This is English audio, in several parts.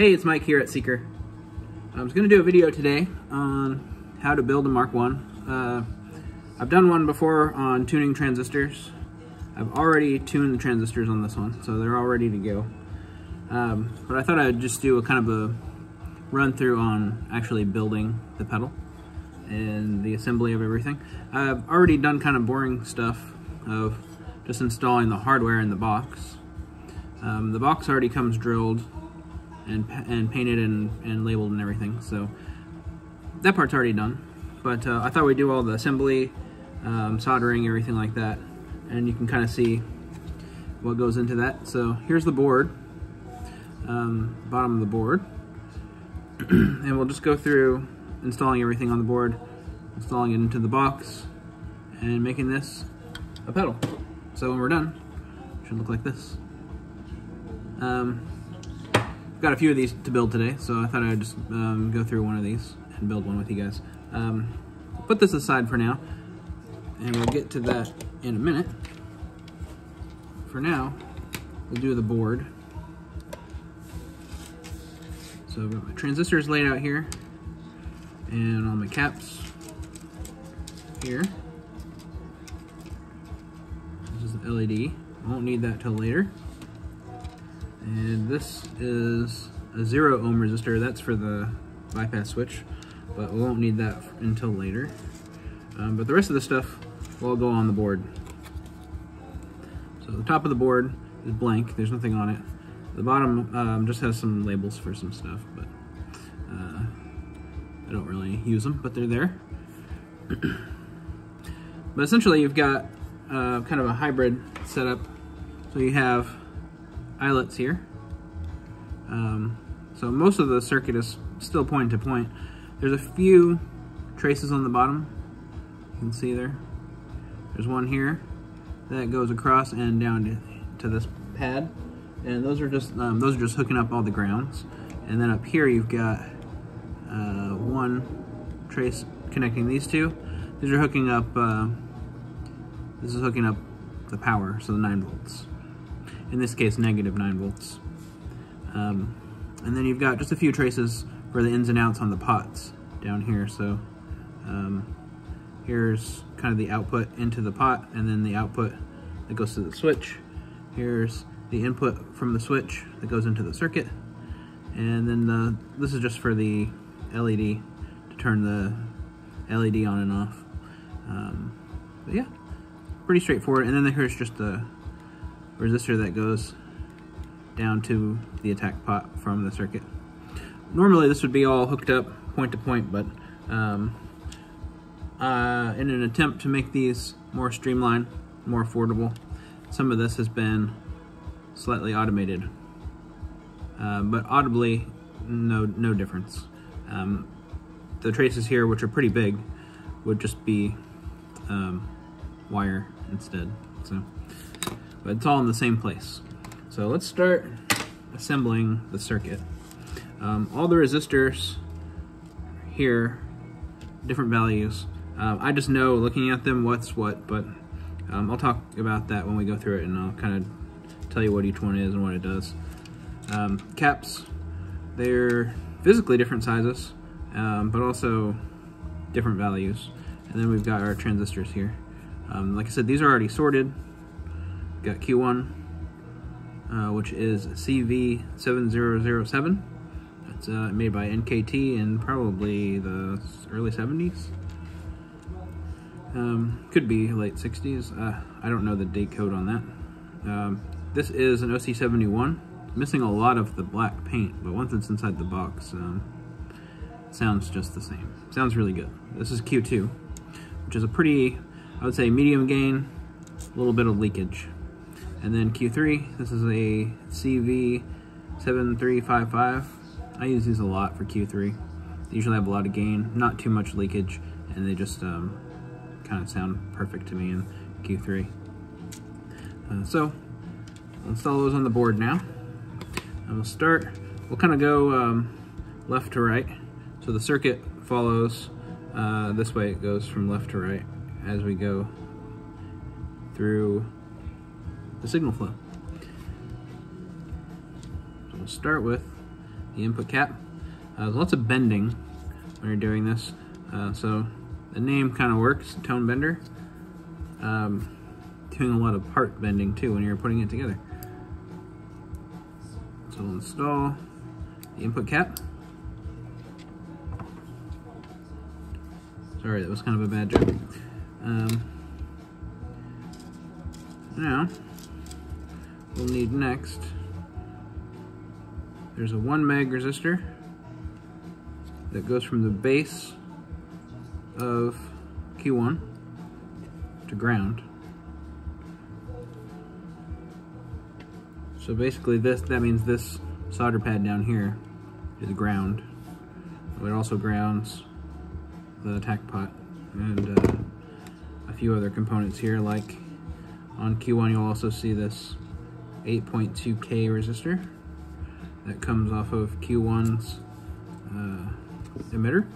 Hey, it's Mike here at Seeker. I was going to do a video today on how to build a Mark 1. Uh, I've done one before on tuning transistors. I've already tuned the transistors on this one, so they're all ready to go. Um, but I thought I'd just do a kind of a run through on actually building the pedal and the assembly of everything. I've already done kind of boring stuff of just installing the hardware in the box. Um, the box already comes drilled and, and painted and, and labeled and everything. So that part's already done. But uh, I thought we'd do all the assembly, um, soldering, everything like that. And you can kind of see what goes into that. So here's the board, um, bottom of the board. and we'll just go through installing everything on the board, installing it into the box, and making this a pedal. So when we're done, it should look like this. Um, got a few of these to build today, so I thought I'd just um, go through one of these and build one with you guys. Um, put this aside for now, and we'll get to that in a minute. For now, we'll do the board. So I've got my transistors laid out here, and all my caps here. This is the LED. I won't need that till later. And this is a zero ohm resistor. That's for the bypass switch, but we won't need that until later. Um, but the rest of the stuff will go on the board. So the top of the board is blank. There's nothing on it. The bottom um, just has some labels for some stuff, but uh, I don't really use them, but they're there. but essentially you've got uh, kind of a hybrid setup. So you have eyelets here. Um, so most of the circuit is still point to point. There's a few traces on the bottom. You can see there. There's one here that goes across and down to, to this pad. And those are just um, those are just hooking up all the grounds. And then up here you've got uh, one trace connecting these two. These are hooking up, uh, this is hooking up the power, so the 9 volts in this case negative 9 volts. Um, and then you've got just a few traces for the ins and outs on the pots down here. So um, here's kind of the output into the pot and then the output that goes to the switch. Here's the input from the switch that goes into the circuit. And then the, this is just for the LED to turn the LED on and off. Um, but yeah, pretty straightforward. And then here's just the resistor that goes down to the attack pot from the circuit. Normally this would be all hooked up point to point, but um, uh, in an attempt to make these more streamlined, more affordable, some of this has been slightly automated. Uh, but audibly, no, no difference. Um, the traces here, which are pretty big, would just be um, wire instead. So but it's all in the same place. So let's start assembling the circuit. Um, all the resistors here, different values. Um, I just know looking at them what's what, but um, I'll talk about that when we go through it and I'll kind of tell you what each one is and what it does. Um, caps, they're physically different sizes, um, but also different values. And then we've got our transistors here. Like I said, these are already sorted got Q1, uh, which is CV7007. That's uh, made by NKT in probably the early 70s. Um, could be late 60s. Uh, I don't know the date code on that. Um, this is an OC71. missing a lot of the black paint, but once it's inside the box, um, sounds just the same. Sounds really good. This is Q2, which is a pretty, I would say, medium gain, a little bit of leakage. And then Q3, this is a CV7355. I use these a lot for Q3. They usually have a lot of gain, not too much leakage, and they just um, kind of sound perfect to me in Q3. Uh, so, I'll install those on the board now. And we'll start, we'll kind of go um, left to right. So the circuit follows uh, this way, it goes from left to right as we go through the signal flow. So we'll start with the input cap. Uh, there's lots of bending when you're doing this, uh, so the name kind of works, tone bender. Um, doing a lot of part bending too when you're putting it together. So we'll install the input cap. Sorry, that was kind of a bad joke. Um, now, we'll need next, there's a 1 meg resistor that goes from the base of Q1 to ground. So basically this, that means this solder pad down here is ground. It also grounds the attack pot and uh, a few other components here like on Q1 you'll also see this 8.2K resistor that comes off of Q1's uh, emitter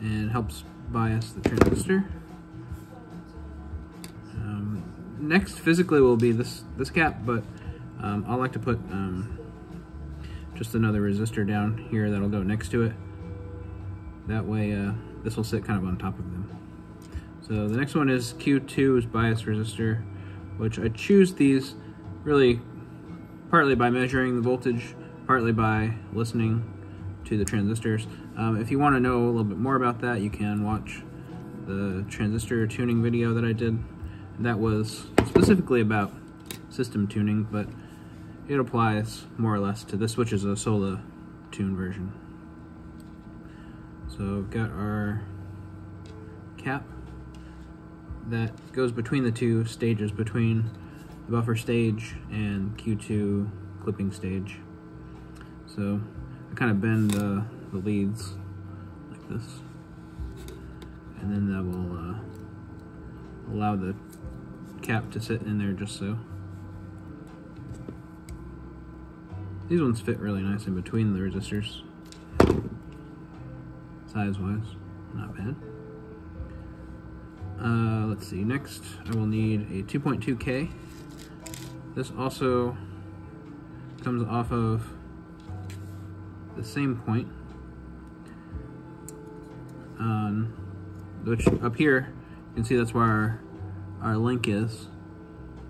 and helps bias the transistor. Um, next physically will be this, this cap, but um, I like to put um, just another resistor down here that'll go next to it. That way uh, this will sit kind of on top of them. So the next one is Q2's bias resistor, which I choose these really partly by measuring the voltage, partly by listening to the transistors. Um, if you want to know a little bit more about that, you can watch the transistor tuning video that I did. That was specifically about system tuning, but it applies more or less to this, which is a solo tune version. So we've got our cap that goes between the two stages, between the buffer stage and Q2 clipping stage. So I kind of bend uh, the leads like this. And then that will uh, allow the cap to sit in there just so. These ones fit really nice in between the resistors. Size-wise, not bad. Uh, let's see, next I will need a 2.2K. This also comes off of the same point. Um, which up here, you can see that's where our, our link is.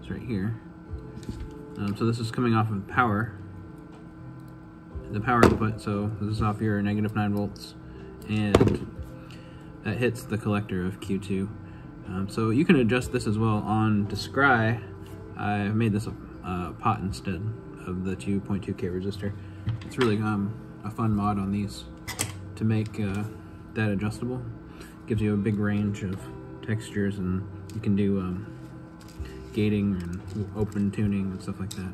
It's right here. Um, so this is coming off of power the power input, so this is off your negative 9 volts, and that hits the collector of Q2. Um, so you can adjust this as well on Descry. I made this a uh, pot instead of the 2.2K resistor. It's really um, a fun mod on these to make uh, that adjustable. Gives you a big range of textures and you can do um, gating and open tuning and stuff like that.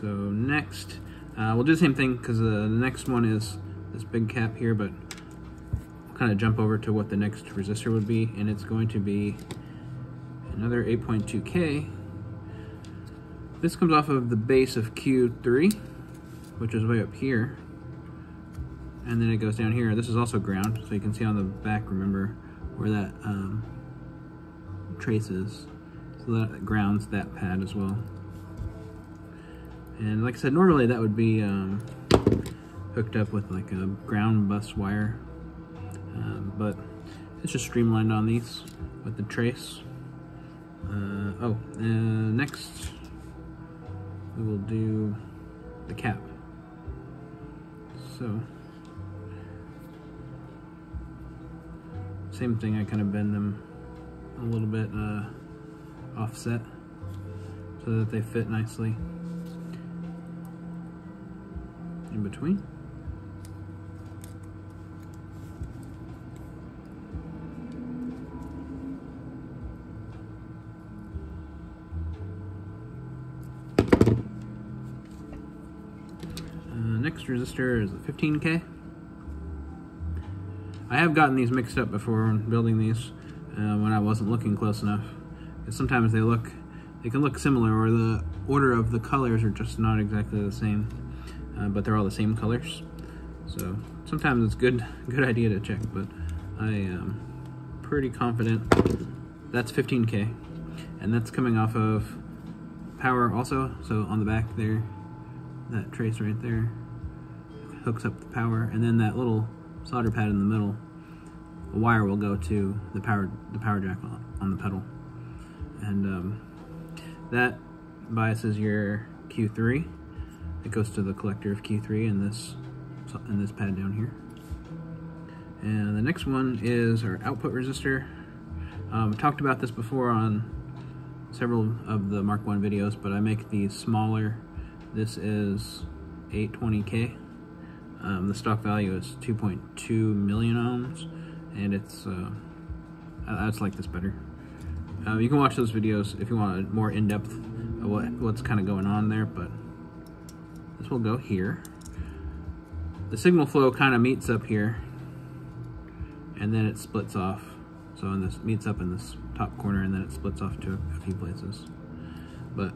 So next, uh, we'll do the same thing because uh, the next one is this big cap here, but kind of jump over to what the next resistor would be, and it's going to be another 8.2K. This comes off of the base of Q3, which is way up here. And then it goes down here. This is also ground, so you can see on the back, remember, where that um. So that grounds that pad as well. And like I said, normally that would be um, hooked up with like a ground bus wire, um, but it's just streamlined on these with the trace. Uh, oh, uh, next we will do the cap. So, same thing, I kind of bend them a little bit uh, offset so that they fit nicely in between. Uh, next resistor is a 15K. I have gotten these mixed up before when building these uh, when I wasn't looking close enough. sometimes they look, they can look similar or the order of the colors are just not exactly the same uh, but they're all the same colors. So sometimes it's good good idea to check, but I am pretty confident that's 15K. And that's coming off of power also. So on the back there, that trace right there hooks up the power, and then that little solder pad in the middle, a wire will go to the power the power jack on, the pedal, and um, that biases your Q3. It goes to the collector of Q3 in this in this pad down here. And the next one is our output resistor. Um, talked about this before on several of the Mark 1 videos, but I make these smaller. This is 820K. Um, the stock value is 2.2 million ohms, and it's, uh, I, I just like this better. Uh, you can watch those videos if you want more in-depth of what, what's kind of going on there, but this will go here. The signal flow kind of meets up here, and then it splits off. So in this meets up in this top corner, and then it splits off to a, a few places. But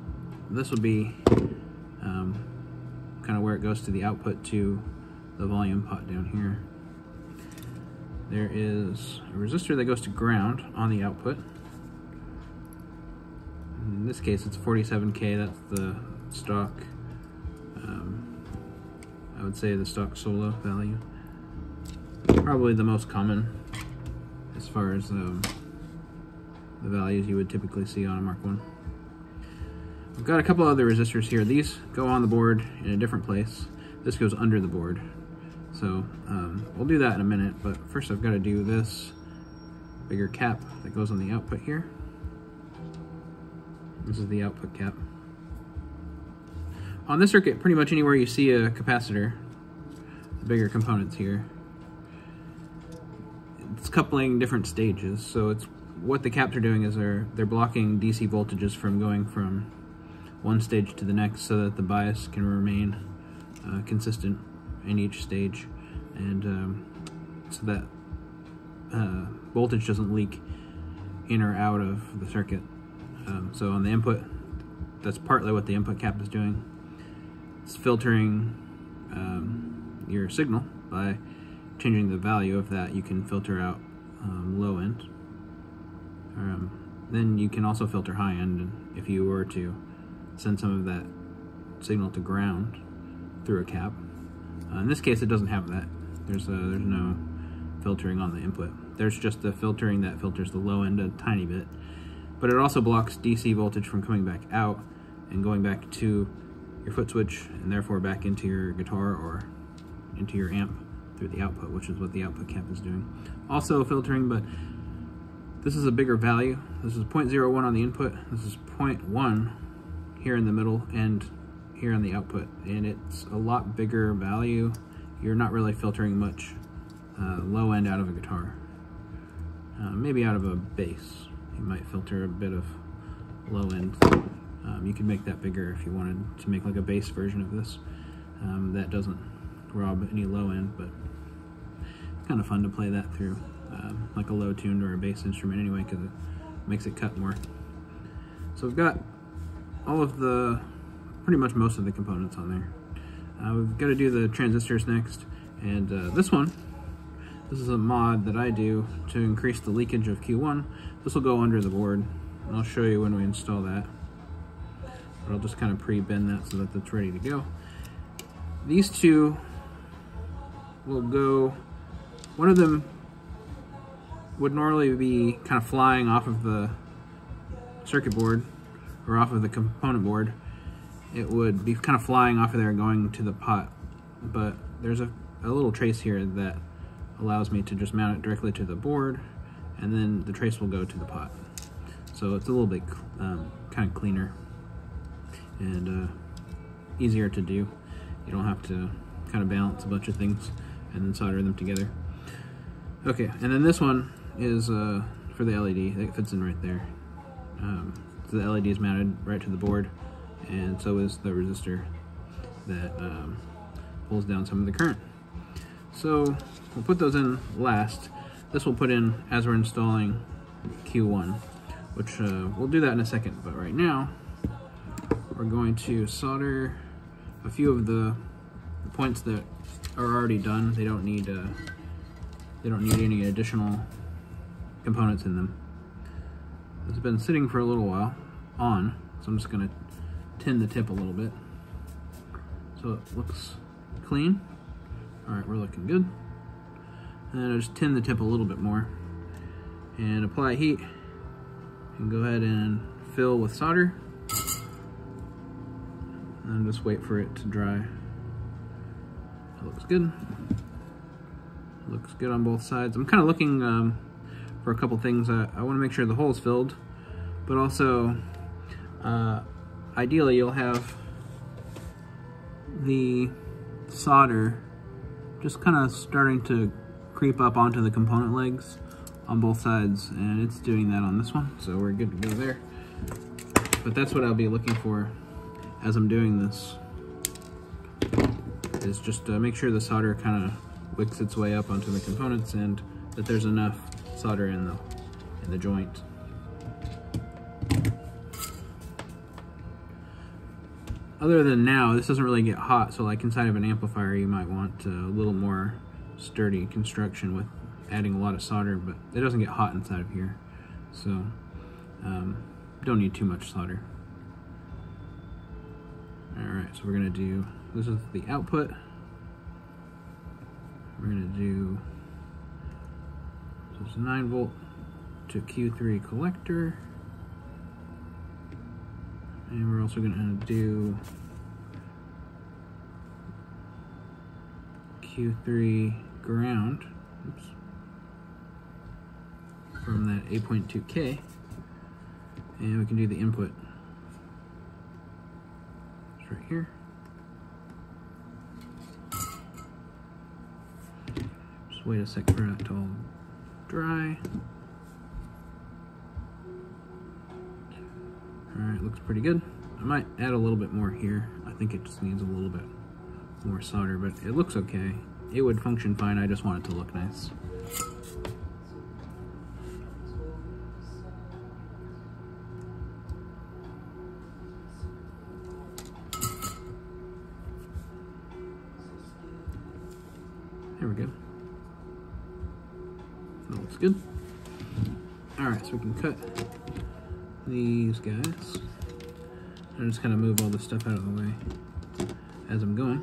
this would be um, kind of where it goes to the output to the volume pot down here. There is a resistor that goes to ground on the output. In this case, it's 47K, that's the stock, um, I would say the stock solo value. Probably the most common as far as um, the values you would typically see on a Mark 1. I've got a couple other resistors here. These go on the board in a different place. This goes under the board. So um, we'll do that in a minute, but first I've got to do this bigger cap that goes on the output here. This is the output cap. On this circuit, pretty much anywhere you see a capacitor, the bigger components here, it's coupling different stages. So it's what the caps are doing is they're they're blocking DC voltages from going from one stage to the next so that the bias can remain uh, consistent in each stage and um, so that uh, voltage doesn't leak in or out of the circuit. Um, so on the input, that's partly what the input cap is doing. It's filtering um, your signal by changing the value of that. You can filter out um, low end. Um, then you can also filter high end if you were to send some of that signal to ground through a cap. Uh, in this case, it doesn't have that. There's a, there's no filtering on the input. There's just the filtering that filters the low end a tiny bit, but it also blocks DC voltage from coming back out and going back to your foot switch and therefore back into your guitar or into your amp through the output, which is what the output cap is doing. Also filtering, but this is a bigger value. This is 0.01 on the input. This is 0.1 here in the middle and here on the output. And it's a lot bigger value. You're not really filtering much uh, low end out of a guitar. Uh, maybe out of a bass. You might filter a bit of low end. Um, you could make that bigger if you wanted to make like a bass version of this. Um, that doesn't rob any low end, but it's kind of fun to play that through um, like a low tuned or a bass instrument anyway because it makes it cut more. So we've got all of the, pretty much most of the components on there. Uh, we've got to do the transistors next, and uh, this one, this is a mod that I do to increase the leakage of Q1. This will go under the board, and I'll show you when we install that. But I'll just kind of pre-bend that so that it's ready to go. These two will go, one of them would normally be kind of flying off of the circuit board or off of the component board. It would be kind of flying off of there going to the pot. But there's a, a little trace here that allows me to just mount it directly to the board and then the trace will go to the pot. So it's a little bit um, kind of cleaner and uh, easier to do. You don't have to kind of balance a bunch of things and then solder them together. Okay, and then this one is uh, for the LED. It fits in right there. Um, so the LED is mounted right to the board, and so is the resistor that um, pulls down some of the current. So we'll put those in last. This we'll put in as we're installing Q1, which uh, we'll do that in a second. But right now, we're going to solder a few of the points that are already done. They don't need uh, they don't need any additional components in them. It's been sitting for a little while on, so I'm just gonna tin the tip a little bit. So it looks clean. All right, we're looking good. And I'll just tin the tip a little bit more and apply heat and go ahead and fill with solder and just wait for it to dry. It looks good. Looks good on both sides. I'm kind of looking um, for a couple things. I, I want to make sure the hole's filled, but also uh, ideally you'll have the solder just kind of starting to creep up onto the component legs on both sides and it's doing that on this one so we're good to go there. But that's what I'll be looking for as I'm doing this is just to make sure the solder kind of wicks its way up onto the components and that there's enough solder in the in the joint other than now this doesn't really get hot so like inside of an amplifier you might want a little more sturdy construction with adding a lot of solder, but it doesn't get hot inside of here. So um, don't need too much solder. All right, so we're gonna do, this is the output. We're gonna do, this it's nine volt to Q3 collector. And we're also gonna do Q3 ground. Oops from that 8.2K and we can do the input. It's right here. Just wait a second for it to all dry. Looks pretty good. I might add a little bit more here. I think it just needs a little bit more solder, but it looks okay. It would function fine, I just want it to look nice. There we go. That looks good. Alright, so we can cut these guys. I'm just kind of move all this stuff out of the way as I'm going.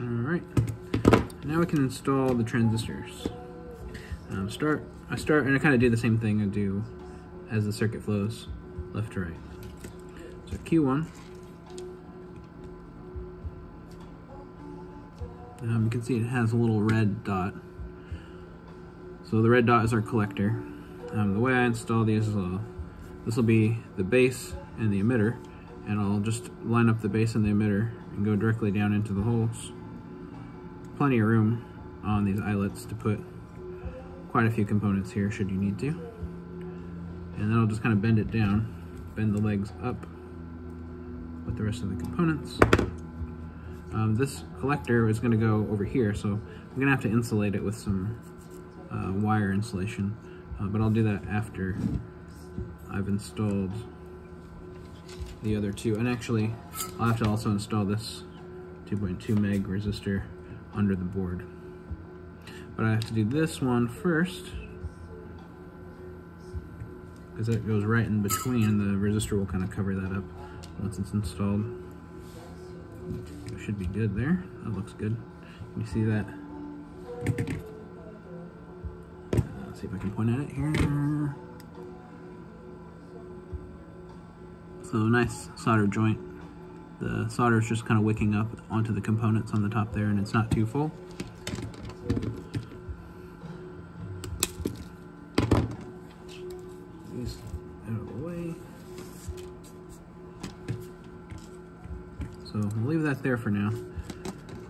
Alright, now we can install the transistors. Um, start, I start, and I kind of do the same thing I do as the circuit flows left to right. So Q1. Um, you can see it has a little red dot. So the red dot is our collector. Um, the way I install these is uh, this will be the base and the emitter and I'll just line up the base and the emitter and go directly down into the holes. Plenty of room on these eyelets to put quite a few components here should you need to. And then I'll just kind of bend it down bend the legs up with the rest of the components. Um, this collector is going to go over here, so I'm going to have to insulate it with some uh, wire insulation, uh, but I'll do that after I've installed the other two. And actually, I'll have to also install this 2.2 meg resistor under the board. But I have to do this one first because that goes right in between and the resistor will kind of cover that up once it's installed. Should be good there. That looks good. Can you see that? Uh, see if I can point at it here. So nice solder joint. The solder is just kind of wicking up onto the components on the top there and it's not too full. For now,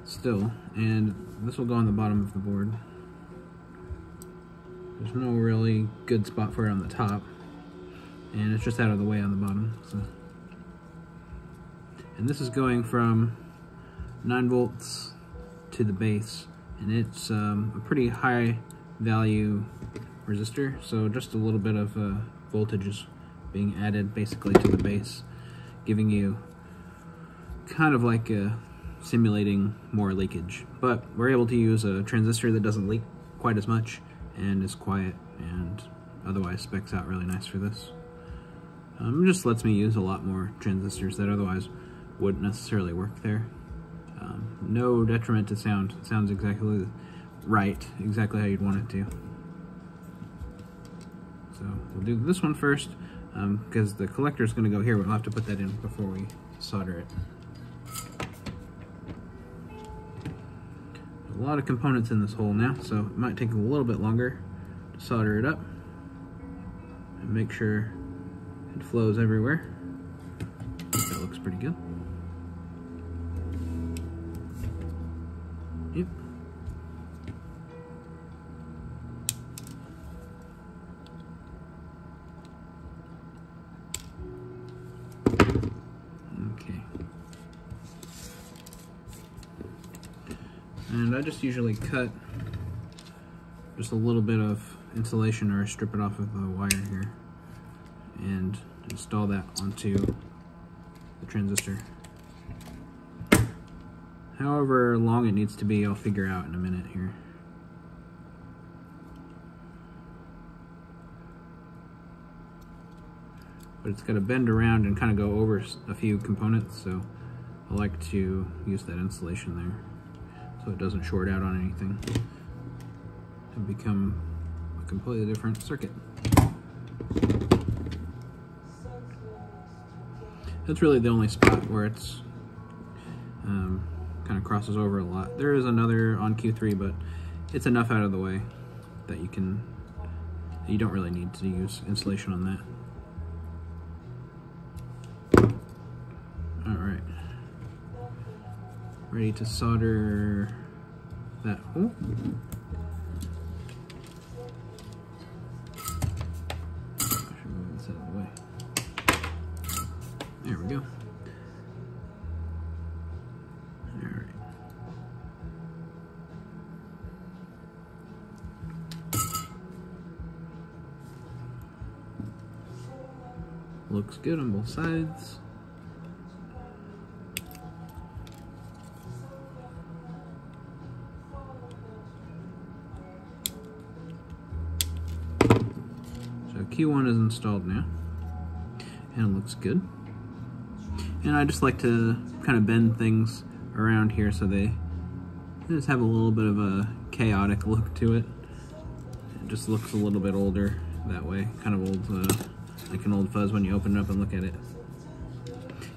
still, and this will go on the bottom of the board. There's no really good spot for it on the top, and it's just out of the way on the bottom. So. And this is going from 9 volts to the base, and it's um, a pretty high value resistor, so just a little bit of uh, voltage is being added basically to the base, giving you kind of like uh, simulating more leakage. But we're able to use a transistor that doesn't leak quite as much and is quiet and otherwise specs out really nice for this. Um, just lets me use a lot more transistors that otherwise wouldn't necessarily work there. Um, no detriment to sound. It sounds exactly right, exactly how you'd want it to. So we'll do this one first because um, the collector is going to go here. We'll have to put that in before we solder it. A lot of components in this hole now, so it might take a little bit longer to solder it up and make sure it flows everywhere. That looks pretty good. Just usually cut just a little bit of insulation or strip it off of the wire here and install that onto the transistor. However long it needs to be, I'll figure out in a minute here. But it's going to bend around and kind of go over a few components, so I like to use that insulation there so it doesn't short out on anything and become a completely different circuit. That's really the only spot where it's um, kind of crosses over a lot. There is another on Q3, but it's enough out of the way that you can, you don't really need to use insulation on that. Ready to solder that hole. There we go. Alright. Looks good on both sides. Installed now and it looks good. And I just like to kind of bend things around here so they just have a little bit of a chaotic look to it. It just looks a little bit older that way, kind of old, uh, like an old fuzz when you open it up and look at it.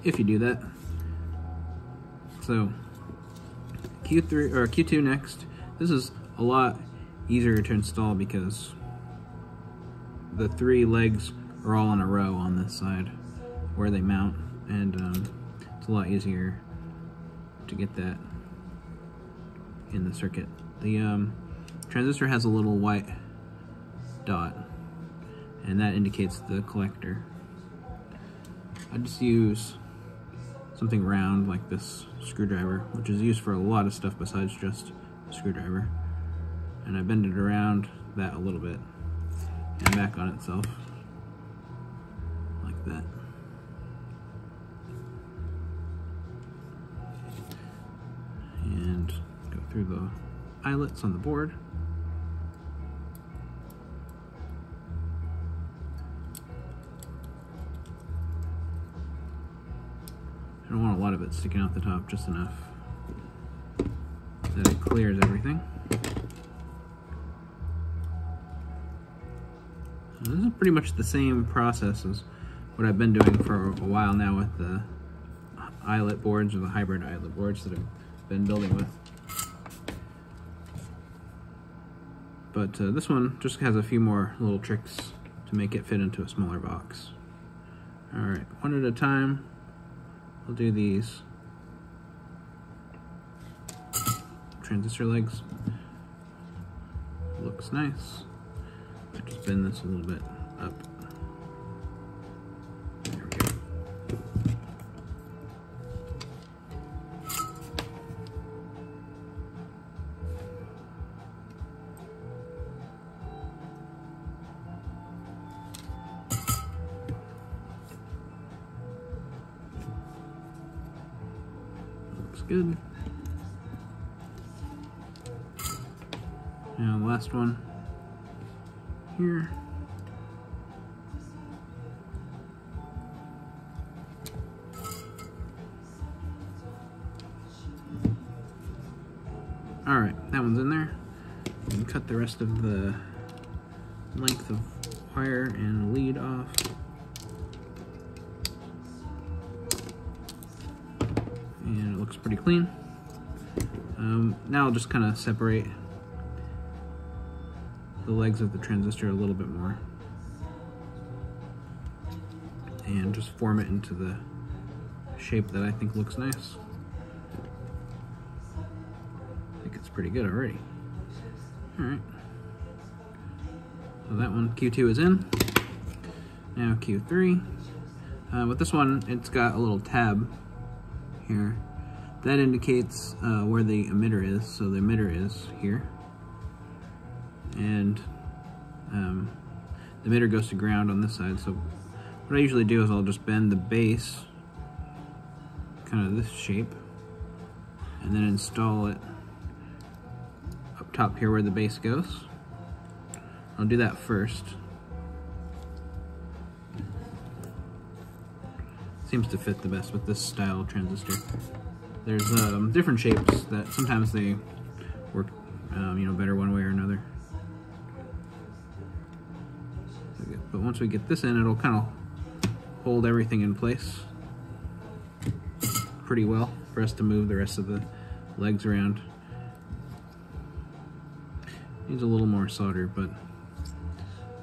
If you do that. So, Q3 or Q2 next. This is a lot easier to install because the three legs are all in a row on this side where they mount and um, it's a lot easier to get that in the circuit. The um, transistor has a little white dot and that indicates the collector. I just use something round like this screwdriver, which is used for a lot of stuff besides just screwdriver. And I bend it around that a little bit and back on itself like that. and go through the eyelets on the board. I don't want a lot of it sticking out the top, just enough that it clears everything. This is pretty much the same process as what I've been doing for a while now with the eyelet boards or the hybrid eyelet boards that I've been building with. But uh, this one just has a few more little tricks to make it fit into a smaller box. Alright, one at a time, we'll do these transistor legs. Looks nice. Bend this a little bit up. Of the length of wire and lead off. And it looks pretty clean. Um, now I'll just kind of separate the legs of the transistor a little bit more. And just form it into the shape that I think looks nice. I think it's pretty good already. All right. So that one, Q2 is in. Now Q3. Uh, with this one, it's got a little tab here. That indicates uh, where the emitter is. So the emitter is here. And um, the emitter goes to ground on this side. So what I usually do is I'll just bend the base, kind of this shape, and then install it up top here where the base goes. I'll do that first. Seems to fit the best with this style transistor. There's um, different shapes that sometimes they work, um, you know, better one way or another. But once we get this in, it'll kind of hold everything in place pretty well for us to move the rest of the legs around. Needs a little more solder, but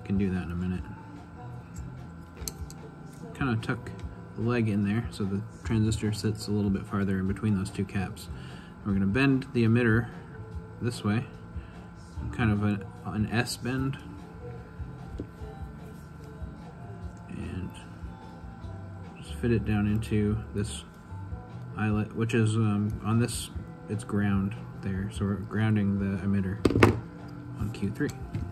can do that in a minute. Kind of tuck the leg in there so the transistor sits a little bit farther in between those two caps. We're going to bend the emitter this way, kind of a, an S bend. And just fit it down into this eyelet, which is um, on this, it's ground there. So we're grounding the emitter on Q3.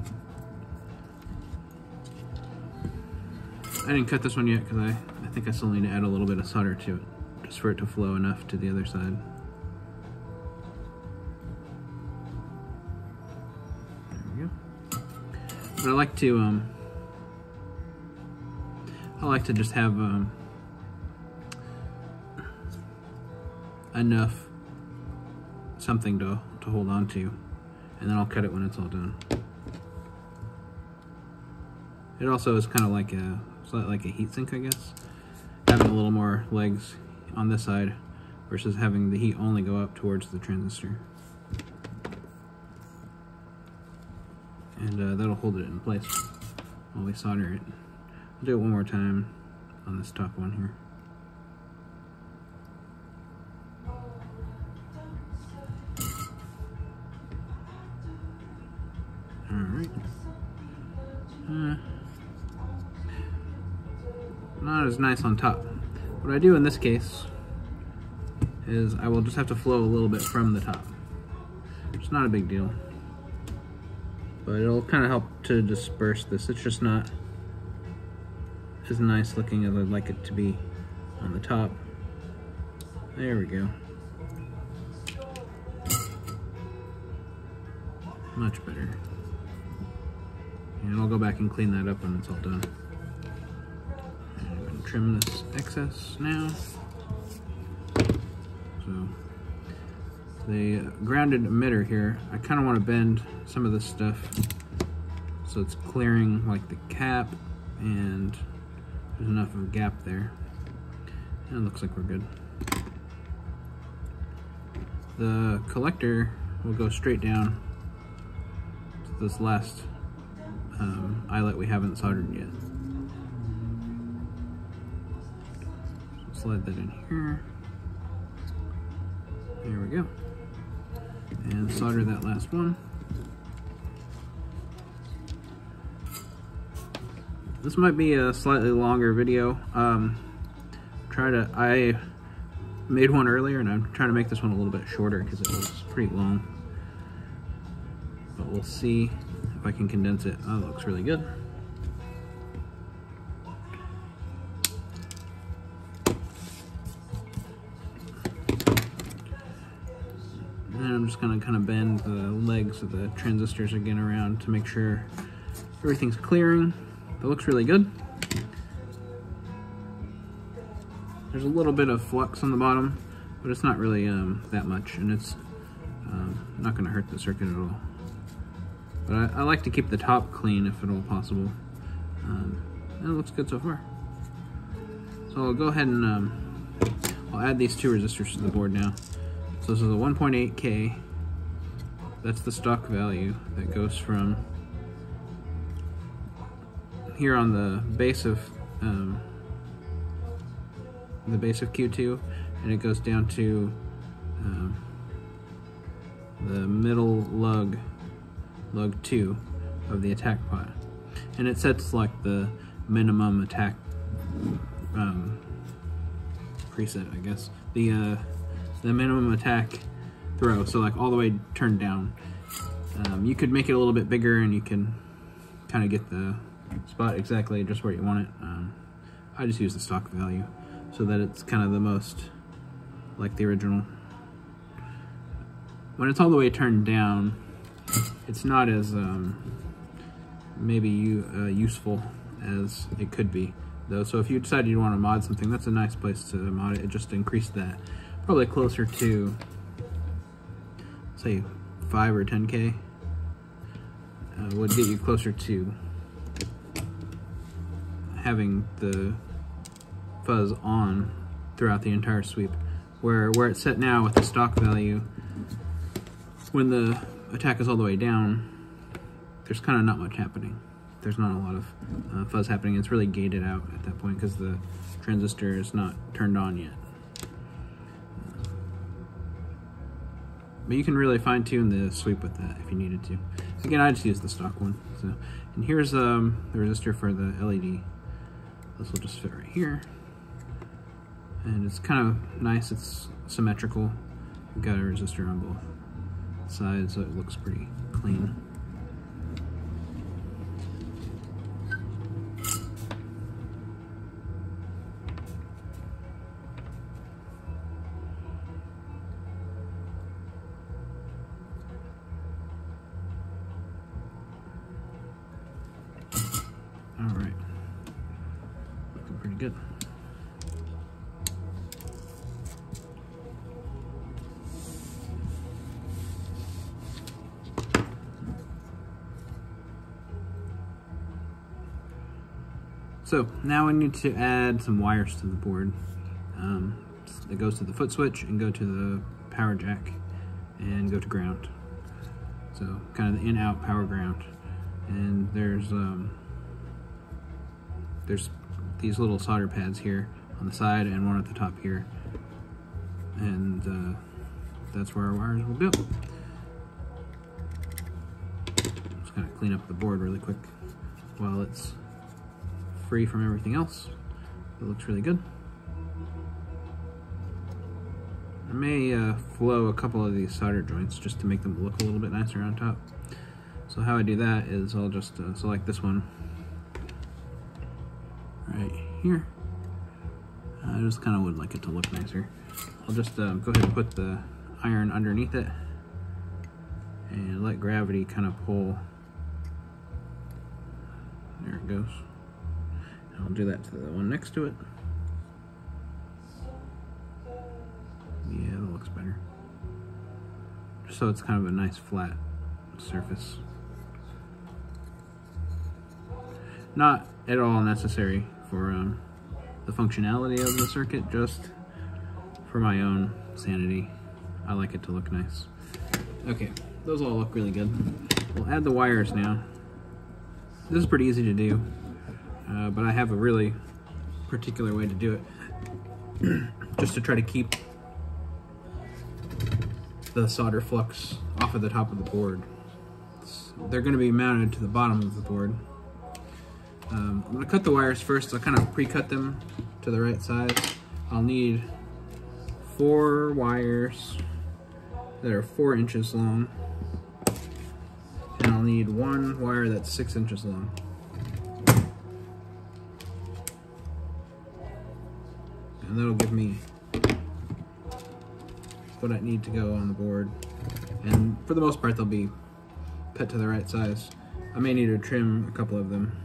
I didn't cut this one yet because I, I think I still need to add a little bit of solder to it, just for it to flow enough to the other side. There we go. But I like to, um, I like to just have um, enough something to, to hold on to, and then I'll cut it when it's all done. It also is kind of like a like a heatsink, I guess. Having a little more legs on this side versus having the heat only go up towards the transistor. And uh, that'll hold it in place while we solder it. I'll do it one more time on this top one here. As nice on top. What I do in this case is I will just have to flow a little bit from the top. It's not a big deal. But it'll kind of help to disperse this. It's just not as nice looking as I'd like it to be on the top. There we go. Much better. And I'll go back and clean that up when it's all done trim this excess now. So the grounded emitter here, I kind of want to bend some of this stuff so it's clearing like the cap and there's enough of a gap there. And it looks like we're good. The collector will go straight down to this last um, eyelet we haven't soldered yet. Slide that in here. There we go. And solder that last one. This might be a slightly longer video. Um, try to, I made one earlier and I'm trying to make this one a little bit shorter because it was pretty long. But we'll see if I can condense it. Oh, it looks really good. I'm just gonna kind of bend the legs of the transistors again around to make sure everything's clearing. It looks really good. There's a little bit of flux on the bottom, but it's not really um, that much, and it's um, not gonna hurt the circuit at all. But I, I, like to keep the top clean if at all possible. Um, and it looks good so far. So I'll go ahead and um, I'll add these two resistors to the board now. So this is a 1.8K. That's the stock value that goes from here on the base of um, the base of Q2 and it goes down to um, the middle lug lug 2 of the attack pot and it sets like the minimum attack um, preset I guess the uh, the minimum attack throw so like all the way turned down um, you could make it a little bit bigger and you can kind of get the spot exactly just where you want it. Um, I just use the stock value so that it's kind of the most like the original. When it's all the way turned down, it's not as um, maybe you, uh, useful as it could be though. So if you decide you want to mod something, that's a nice place to mod it. It just increase that probably closer to say 5 or 10k uh, would get you closer to having the fuzz on throughout the entire sweep. Where, where it's set now with the stock value, when the attack is all the way down, there's kind of not much happening. There's not a lot of uh, fuzz happening. It's really gated out at that point because the transistor is not turned on yet. But you can really fine tune the sweep with that if you needed to. Again, I just use the stock one. So, and here's um, the resistor for the LED. This will just fit right here. And it's kind of nice, it's symmetrical. We've got a resistor on both sides, so it looks pretty clean. So now we need to add some wires to the board. Um, it goes to the foot switch and go to the power jack and go to ground. So kind of the in-out power ground. And there's um, there's these little solder pads here on the side and one at the top here. And uh, that's where our wires will go. Just kind of clean up the board really quick while it's free from everything else. It looks really good. I may uh, flow a couple of these solder joints just to make them look a little bit nicer on top. So how I do that is I'll just uh, select this one right here. I just kind of would like it to look nicer. I'll just uh, go ahead and put the iron underneath it and let gravity kind of pull. There it goes. I'll do that to the one next to it. Yeah, that looks better. So it's kind of a nice flat surface. Not at all necessary for um, the functionality of the circuit, just for my own sanity. I like it to look nice. Okay, those all look really good. We'll add the wires now. This is pretty easy to do, uh, but I have a really particular way to do it. just to try to keep the solder flux off of the top of the board. They're going to be mounted to the bottom of the board. Um, I'm gonna cut the wires first. I'll kind of pre-cut them to the right size. I'll need four wires that are four inches long. And I'll need one wire that's six inches long. And that'll give me what I need to go on the board. And for the most part, they'll be cut to the right size. I may need to trim a couple of them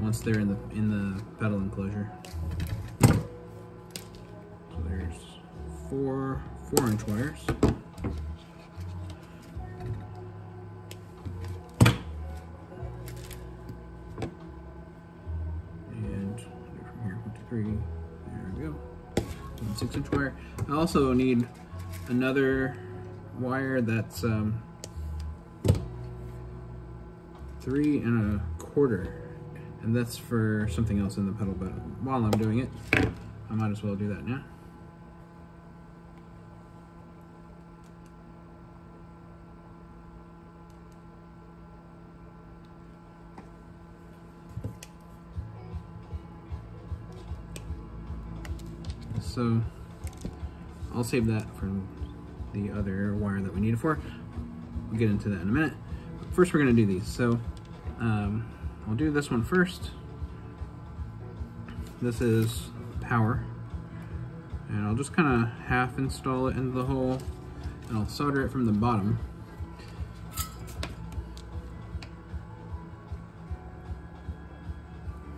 once they're in the in the pedal enclosure. So there's four four inch wires. Also need another wire that's um, three and a quarter. And that's for something else in the pedal but while I'm doing it I might as well do that now. So I'll save that for the other wire that we need it for. We'll get into that in a minute. First we're gonna do these. So um, I'll do this one first. This is power. And I'll just kind of half install it into the hole and I'll solder it from the bottom.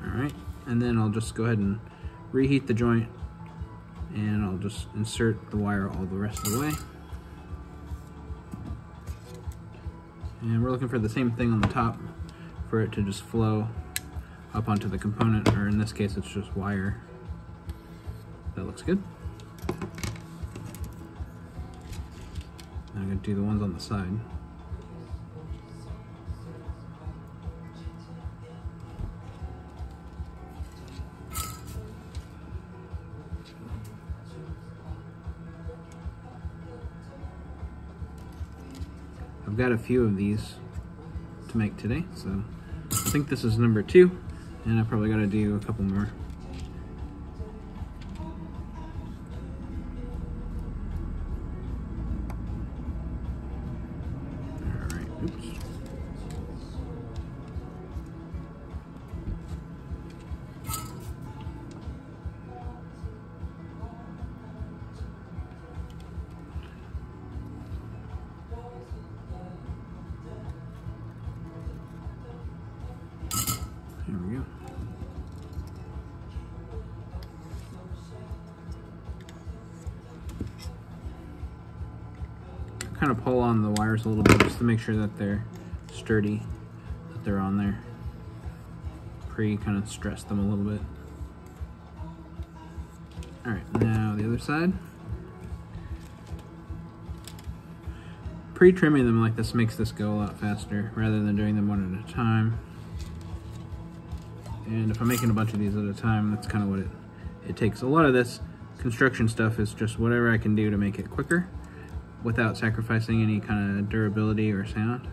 All right, and then I'll just go ahead and reheat the joint and I'll just insert the wire all the rest of the way. And we're looking for the same thing on the top for it to just flow up onto the component, or in this case it's just wire. That looks good. I'm gonna do the ones on the side. I've got a few of these to make today, so I think this is number two, and I probably got to do a couple more. Make sure that they're sturdy, that they're on there. Pre kind of stress them a little bit. All right, now the other side. Pre-trimming them like this makes this go a lot faster rather than doing them one at a time. And if I'm making a bunch of these at a time, that's kind of what it, it takes. A lot of this construction stuff is just whatever I can do to make it quicker without sacrificing any kind of durability or sound.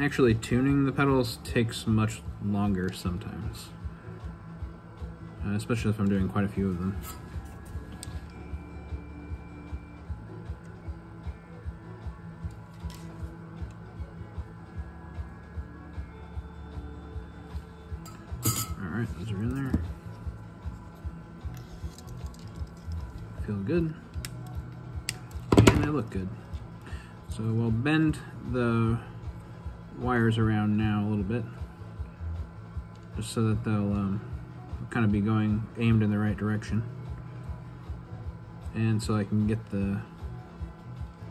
Actually, tuning the pedals takes much longer sometimes, uh, especially if I'm doing quite a few of them. All right, those are in there. Feel good look good. So we'll bend the wires around now a little bit, just so that they'll um, kind of be going aimed in the right direction. And so I can get the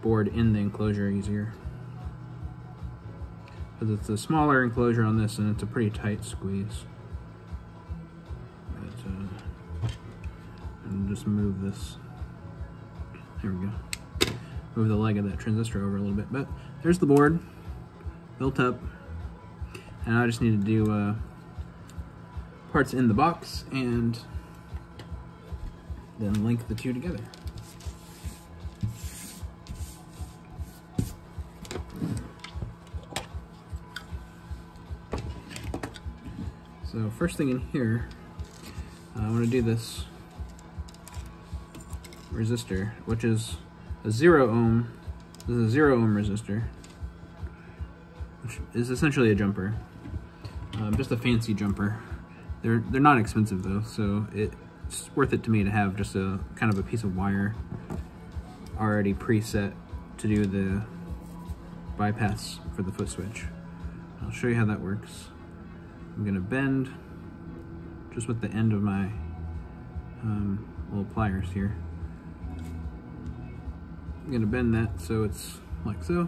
board in the enclosure easier. Because it's a smaller enclosure on this and it's a pretty tight squeeze. But, uh, and just move this. There we go move the leg of that transistor over a little bit. But there's the board built up. And I just need to do uh, parts in the box and then link the two together. So first thing in here, uh, I want to do this resistor, which is a zero ohm. This is a zero ohm resistor, which is essentially a jumper. Um, just a fancy jumper. They're they're not expensive though, so it's worth it to me to have just a kind of a piece of wire already preset to do the bypass for the foot switch. I'll show you how that works. I'm gonna bend just with the end of my um, little pliers here. I'm gonna bend that so it's like so.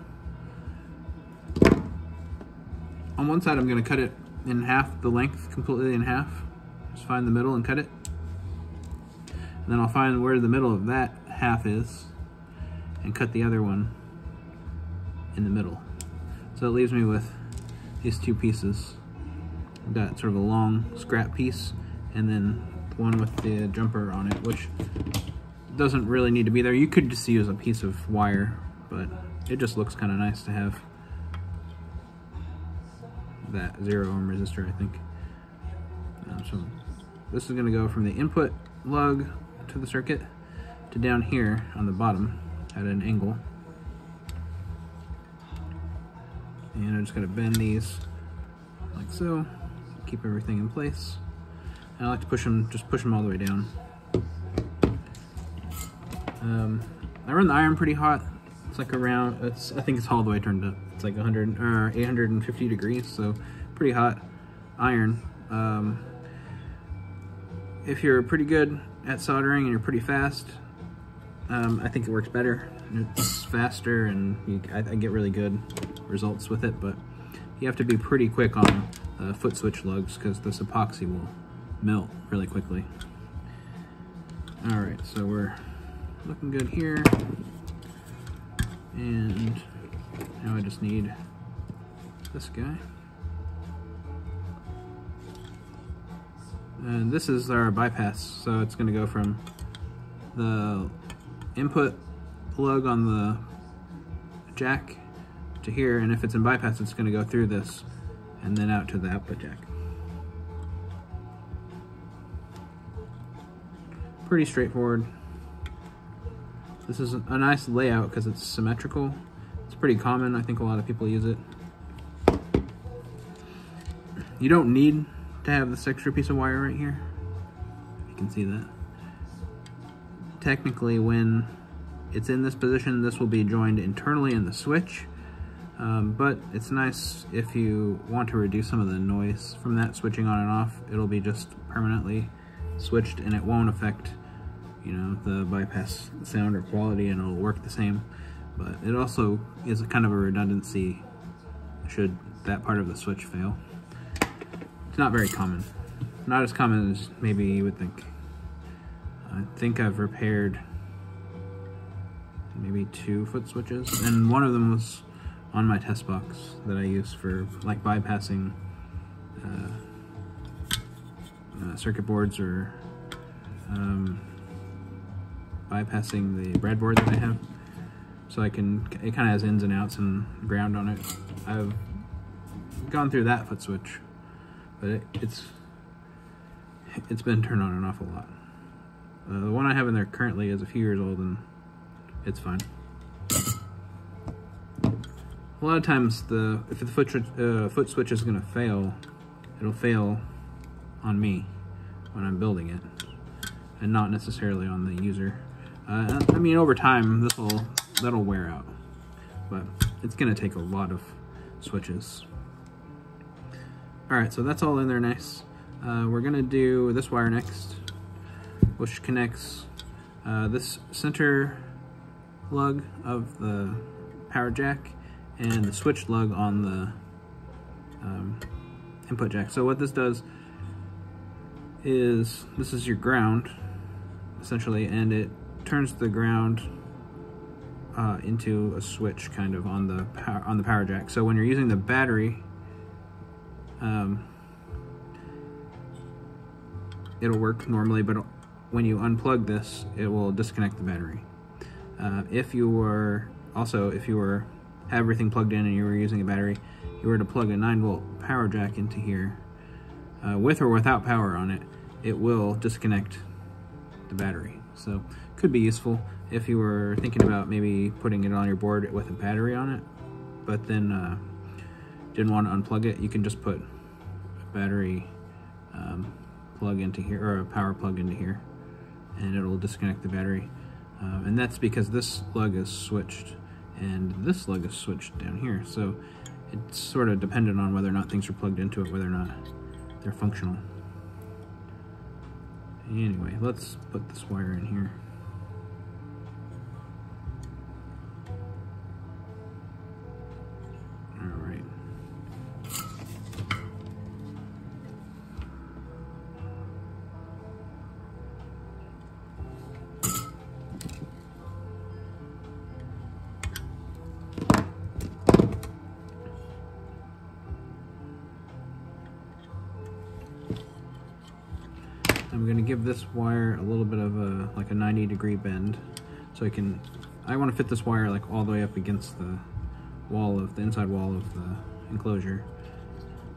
On one side I'm gonna cut it in half, the length completely in half. Just find the middle and cut it. And then I'll find where the middle of that half is and cut the other one in the middle. So it leaves me with these two pieces. I've got sort of a long scrap piece and then one with the jumper on it, which doesn't really need to be there. You could just use a piece of wire, but it just looks kind of nice to have that zero ohm resistor, I think. Um, so this is gonna go from the input lug to the circuit to down here on the bottom at an angle. And I'm just gonna bend these like so, keep everything in place. And I like to push them, just push them all the way down. Um, I run the iron pretty hot. It's like around, it's, I think it's all the way turned up. It's like 100 or 850 degrees, so pretty hot iron. Um, if you're pretty good at soldering and you're pretty fast, um, I think it works better. It's faster and you, I, I, get really good results with it, but you have to be pretty quick on uh, foot switch lugs because this epoxy will melt really quickly. All right, so we're looking good here. And now I just need this guy. And this is our bypass, so it's gonna go from the input plug on the jack to here, and if it's in bypass, it's gonna go through this and then out to the output jack. Pretty straightforward. This is a nice layout because it's symmetrical. It's pretty common. I think a lot of people use it. You don't need to have this extra piece of wire right here. You can see that. Technically, when it's in this position, this will be joined internally in the switch. Um, but it's nice if you want to reduce some of the noise from that switching on and off. It'll be just permanently switched and it won't affect, you know, the bypass sound or quality and it'll work the same. But it also is a kind of a redundancy should that part of the switch fail. It's not very common. Not as common as maybe you would think. I think I've repaired maybe two foot switches and one of them was on my test box that I use for like bypassing uh, uh, circuit boards or um, bypassing the breadboard that I have. So I can, it kind of has ins and outs and ground on it. I've gone through that foot switch, but it, it's it's been turned on and off a lot. Uh, the one I have in there currently is a few years old and it's fine. A lot of times, the if the foot, uh, foot switch is going to fail, it'll fail on me when I'm building it, and not necessarily on the user. Uh, I mean, over time, this will that'll wear out, but it's to take a lot of switches. All right, so that's all in there nice. Uh, we're to do this wire next, which connects uh, this center lug of the power jack and the switch lug on the um, input jack. So what this does is, this is your ground, essentially, and it turns the ground uh, into a switch kind of on the power, on the power jack. So when you're using the battery, um, it'll work normally, but when you unplug this, it will disconnect the battery. Uh, if you were, also, if you were have everything plugged in and you were using a battery, you were to plug a 9 volt power jack into here, uh, with or without power on it, it will disconnect the battery. So could be useful if you were thinking about maybe putting it on your board with a battery on it, but then uh, didn't want to unplug it, you can just put a battery um, plug into here, or a power plug into here, and it'll disconnect the battery. Um, and that's because this lug is switched and this lug is switched down here. So it's sort of dependent on whether or not things are plugged into it, whether or not they're functional. Anyway, let's put this wire in here. This wire a little bit of a, like a 90 degree bend. So I can, I wanna fit this wire like all the way up against the wall of, the inside wall of the enclosure.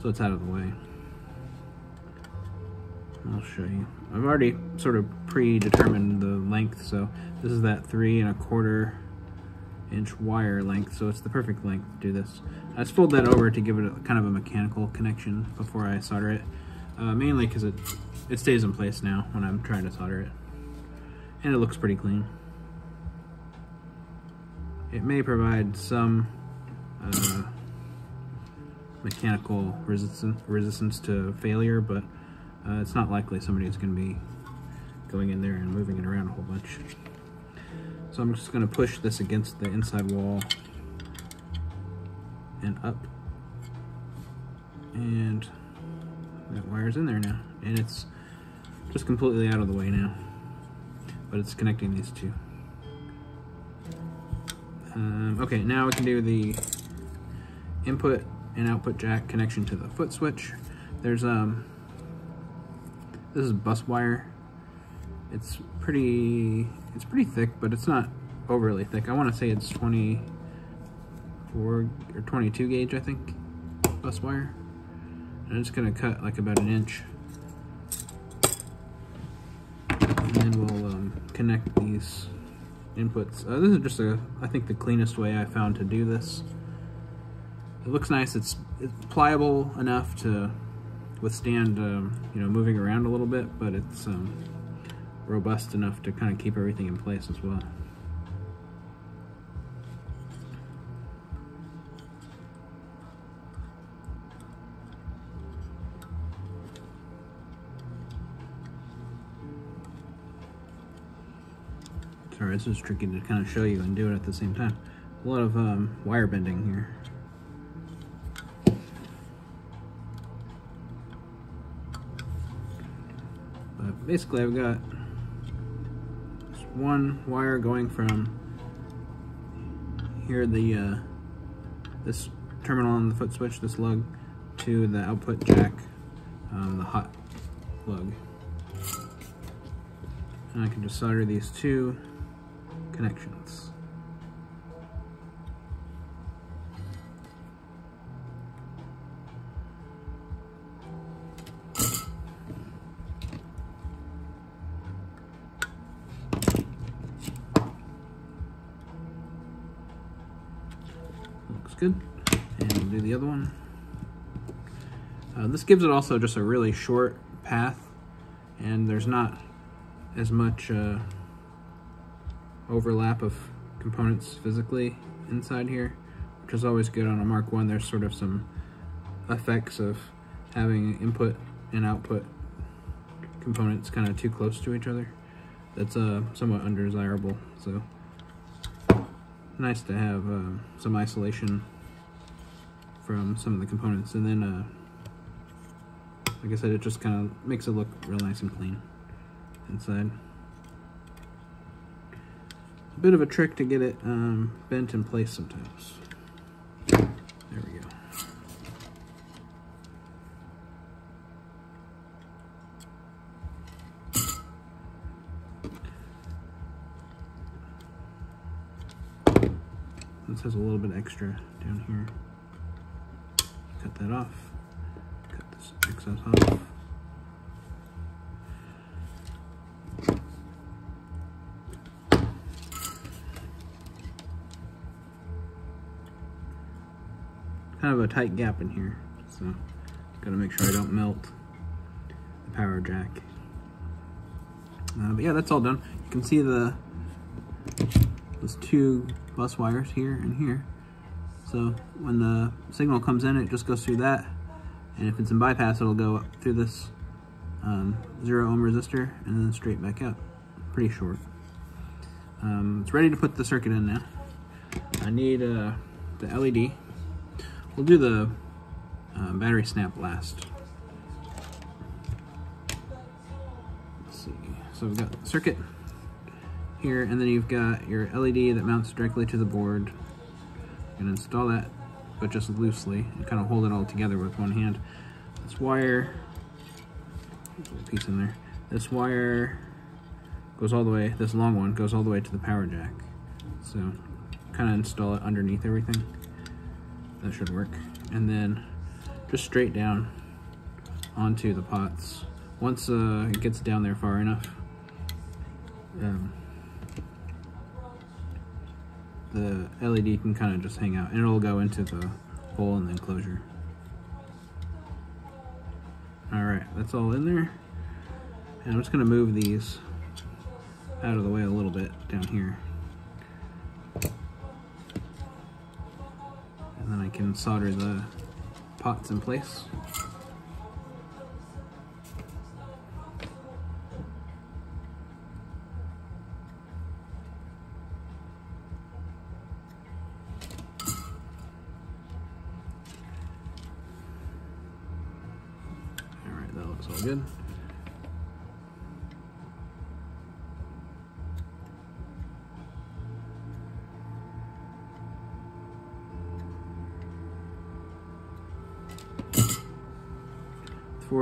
So it's out of the way. I'll show you. I've already sort of predetermined the length, so this is that three and a quarter inch wire length, so it's the perfect length to do this. I just fold that over to give it a, kind of a mechanical connection before I solder it, uh, mainly because it it stays in place now when I'm trying to solder it. And it looks pretty clean. It may provide some uh, mechanical resistance, resistance to failure, but uh, it's not likely somebody's going to be going in there and moving it around a whole bunch. So I'm just going to push this against the inside wall and up. And that wire's in there now. And it's just completely out of the way now. But it's connecting these two. Um, okay, now we can do the input and output jack connection to the foot switch. There's um, this is bus wire. It's pretty, it's pretty thick, but it's not overly thick. I want to say it's 24 or 22 gauge, I think, bus wire. And I'm just gonna cut like about an inch and then we'll um, connect these inputs. Uh, this is just a, I think the cleanest way I found to do this. It looks nice. It's, it's pliable enough to withstand, um, you know, moving around a little bit, but it's um, robust enough to kind of keep everything in place as well. This is tricky to kind of show you and do it at the same time. A lot of um, wire bending here. But basically I've got one wire going from here the uh, this terminal on the foot switch, this lug, to the output jack, um, the hot lug. And I can just solder these two connections. Looks good. And we'll do the other one. Uh, this gives it also just a really short path and there's not as much uh, overlap of components physically inside here, which is always good on a Mark 1. There's sort of some effects of having input and output components kind of too close to each other. That's uh, somewhat undesirable, so nice to have uh, some isolation from some of the components. And then, uh, like I said, it just kind of makes it look real nice and clean inside bit of a trick to get it um, bent in place sometimes. There we go. This has a little bit extra down here. Cut that off. Cut this excess off. Kind of a tight gap in here. So gotta make sure I don't melt the power jack. Uh, but yeah, that's all done. You can see the those two bus wires here and here. So when the signal comes in, it just goes through that. And if it's in bypass, it'll go up through this um, zero ohm resistor and then straight back up. Pretty short. Um, it's ready to put the circuit in now. I need uh, the LED. We'll do the uh, battery snap last. Let's see. So we've got circuit here, and then you've got your LED that mounts directly to the board. You can install that, but just loosely, and kind of hold it all together with one hand. This wire, piece in there. This wire goes all the way, this long one goes all the way to the power jack. So kind of install it underneath everything. That should work. And then just straight down onto the pots. Once uh, it gets down there far enough, um, the LED can kind of just hang out and it'll go into the hole in the enclosure. All right, that's all in there. And I'm just gonna move these out of the way a little bit down here. Can solder the pots in place.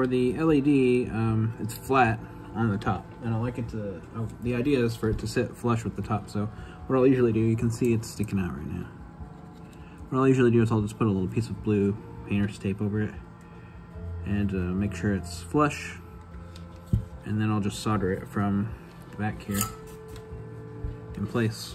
For the LED, um, it's flat on the top, and I like it to, oh, the idea is for it to sit flush with the top, so what I'll usually do, you can see it's sticking out right now. What I'll usually do is I'll just put a little piece of blue painter's tape over it, and uh, make sure it's flush, and then I'll just solder it from back here in place.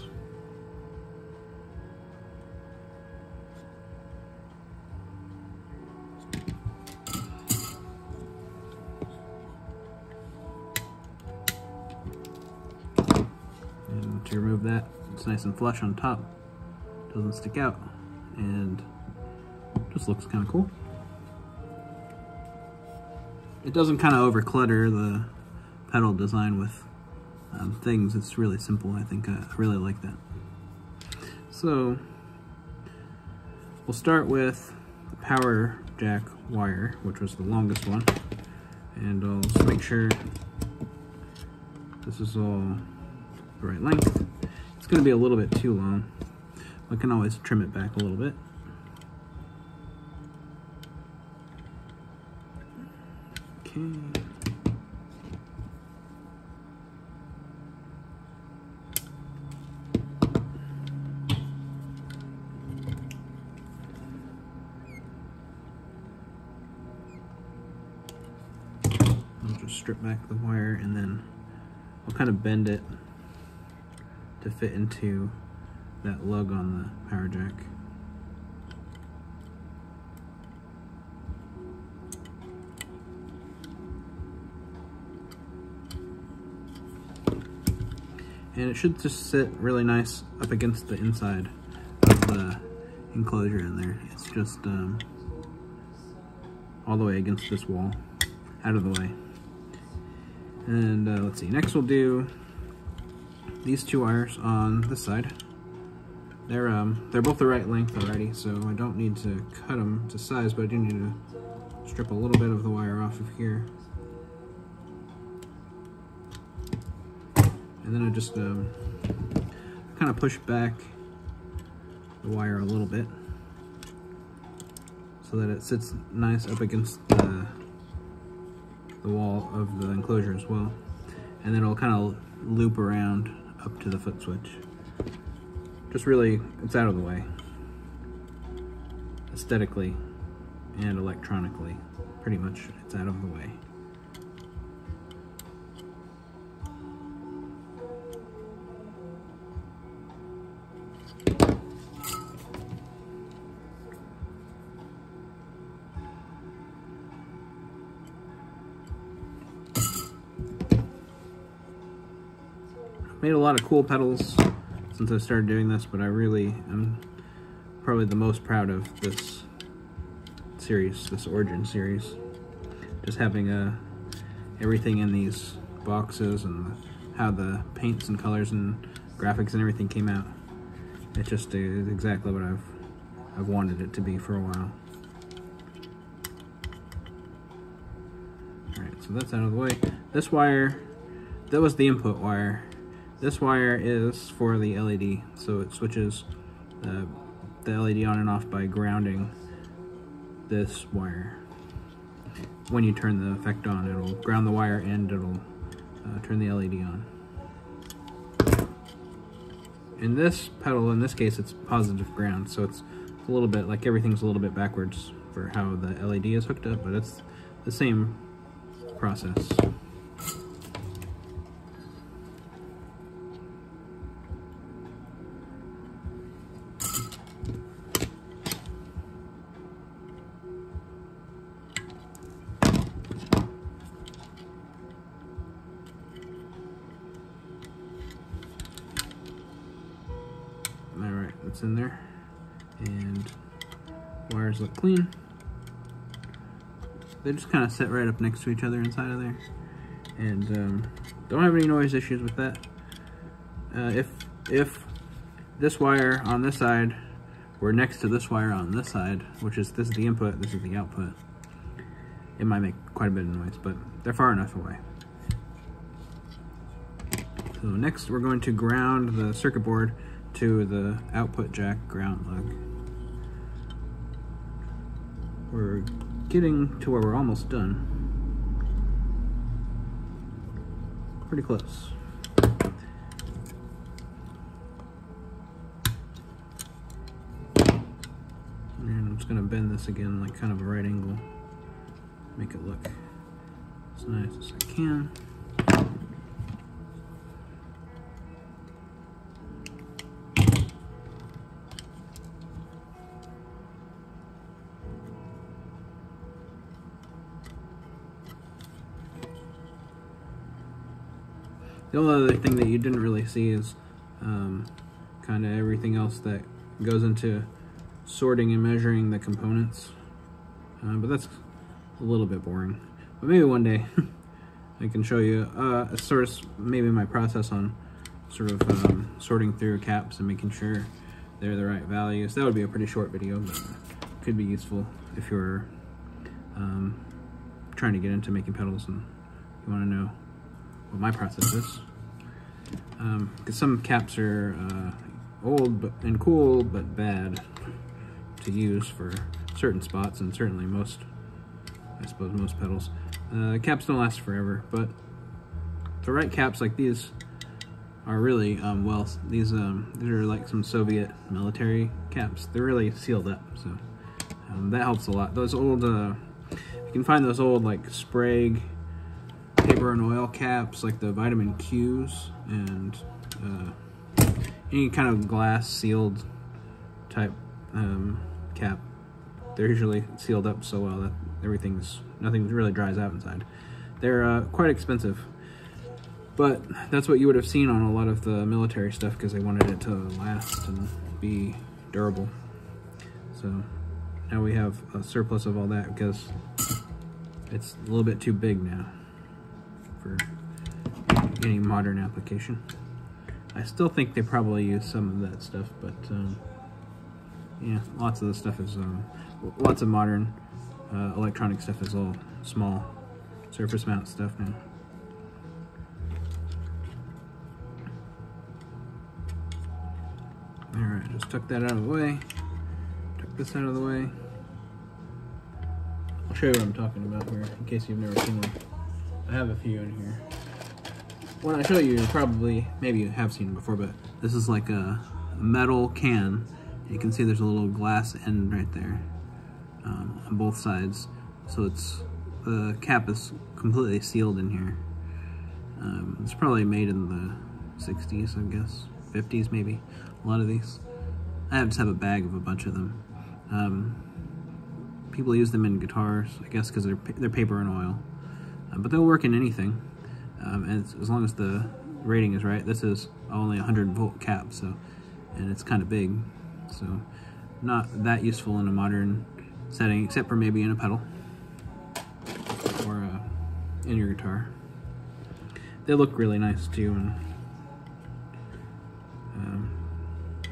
Nice and flush on top. Doesn't stick out. And just looks kind of cool. It doesn't kind of over clutter the pedal design with um, things. It's really simple. I think I really like that. So we'll start with the power jack wire, which was the longest one. And I'll just make sure this is all the right length. It's going to be a little bit too long. I can always trim it back a little bit. Okay. I'll just strip back the wire and then I'll kind of bend it to fit into that lug on the power jack. And it should just sit really nice up against the inside of the enclosure in there. It's just um, all the way against this wall, out of the way. And uh, let's see, next we'll do these two wires on this side. They're um they're both the right length already, so I don't need to cut them to size, but I do need to strip a little bit of the wire off of here. And then I just um, kind of push back the wire a little bit so that it sits nice up against the, the wall of the enclosure as well. And then it'll kind of loop around up to the foot switch. Just really, it's out of the way. Aesthetically and electronically, pretty much it's out of the way. Made a lot of cool pedals since I started doing this, but I really am probably the most proud of this series, this Origin series. Just having uh, everything in these boxes and the, how the paints and colors and graphics and everything came out. It just is exactly what I've I've wanted it to be for a while. Alright, so that's out of the way. This wire, that was the input wire. This wire is for the LED, so it switches uh, the LED on and off by grounding this wire. When you turn the effect on, it'll ground the wire and it'll uh, turn the LED on. In this pedal, in this case, it's positive ground, so it's a little bit, like everything's a little bit backwards for how the LED is hooked up, but it's the same process. Just kind of sit right up next to each other inside of there. And um, don't have any noise issues with that. Uh, if, if this wire on this side were next to this wire on this side, which is this is the input, this is the output, it might make quite a bit of noise, but they're far enough away. So next we're going to ground the circuit board to the output jack ground lug. We're getting to where we're almost done. Pretty close. And I'm just gonna bend this again like kind of a right angle. Make it look as nice as I can. The only other thing that you didn't really see is um, kind of everything else that goes into sorting and measuring the components. Uh, but that's a little bit boring. But maybe one day I can show you uh, sort of maybe my process on sort of um, sorting through caps and making sure they're the right values. That would be a pretty short video, but could be useful if you're um, trying to get into making pedals and you want to know what my process is. Um, some caps are uh, old but, and cool, but bad to use for certain spots, and certainly most, I suppose, most pedals. Uh, caps don't last forever, but the right caps like these are really um, well. These um, these are like some Soviet military caps. They're really sealed up, so um, that helps a lot. Those old, uh, you can find those old like Sprague paper and oil caps, like the vitamin Qs, and uh, any kind of glass sealed type um, cap. They're usually sealed up so well that everything's nothing really dries out inside. They're uh, quite expensive, but that's what you would have seen on a lot of the military stuff because they wanted it to last and be durable. So now we have a surplus of all that because it's a little bit too big now for any modern application. I still think they probably use some of that stuff, but um, yeah, lots of the stuff is, um, lots of modern uh, electronic stuff is all small surface mount stuff now. Alright, just tuck that out of the way. Tuck this out of the way. I'll show you what I'm talking about here, in case you've never seen one. I have a few in here. When I show you, you probably, maybe you have seen before, but this is like a metal can. You can see there's a little glass end right there um, on both sides. So it's, the cap is completely sealed in here. Um, it's probably made in the 60s, I guess, 50s maybe, a lot of these. I just have a bag of a bunch of them. Um, people use them in guitars, I guess because they're, they're paper and oil. Uh, but they'll work in anything, um, as, as long as the rating is right. This is only 100 volt cap, so and it's kind of big, so not that useful in a modern setting, except for maybe in a pedal or uh, in your guitar. They look really nice too, and um,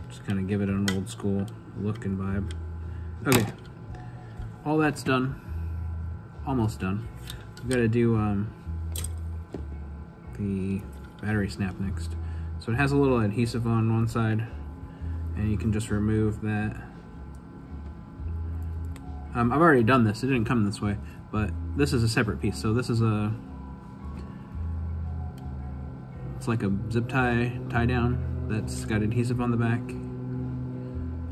just kind of give it an old school look and vibe. Okay, all that's done, almost done. We've got to do um, the battery snap next. So it has a little adhesive on one side, and you can just remove that. Um, I've already done this, it didn't come this way, but this is a separate piece. So this is a, it's like a zip tie tie down that's got adhesive on the back.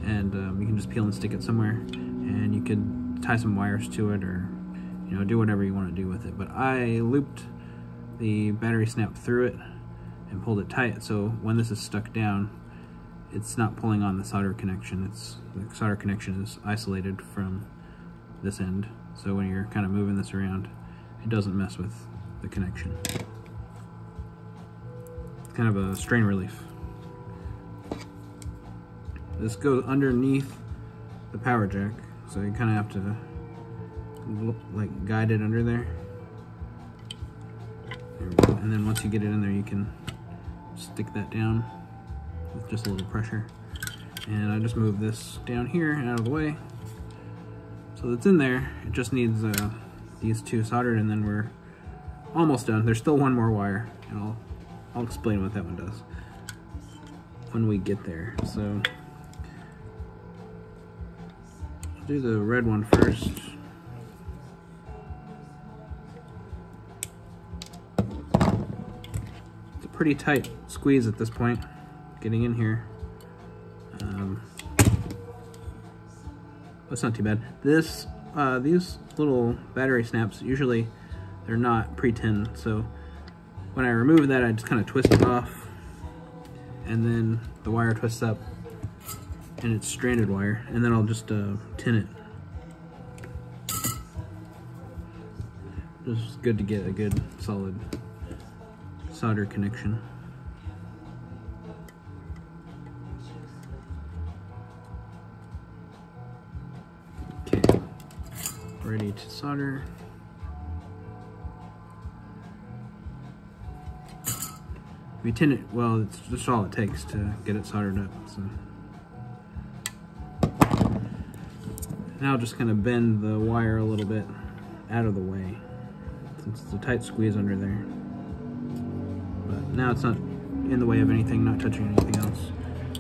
And um, you can just peel and stick it somewhere. And you could tie some wires to it or, you know, do whatever you want to do with it. But I looped the battery snap through it and pulled it tight so when this is stuck down it's not pulling on the solder connection. It's the solder connection is isolated from this end so when you're kind of moving this around it doesn't mess with the connection. It's kind of a strain relief. This goes underneath the power jack so you kind of have to like guide it under there and then once you get it in there you can stick that down with just a little pressure. And I just move this down here and out of the way. So it's in there. It just needs uh, these two soldered and then we're almost done. There's still one more wire and I'll, I'll explain what that one does when we get there. So I'll do the red one first. Pretty tight squeeze at this point, getting in here. Um, that's not too bad. This, uh, these little battery snaps, usually they're not pre-tin, so when I remove that, I just kind of twist it off, and then the wire twists up, and it's stranded wire, and then I'll just uh, tin it. Just good to get a good solid solder connection. Okay, ready to solder. We tin it, well, it's just all it takes to get it soldered up. So Now just of bend the wire a little bit out of the way since it's a tight squeeze under there now it's not in the way of anything, not touching anything else.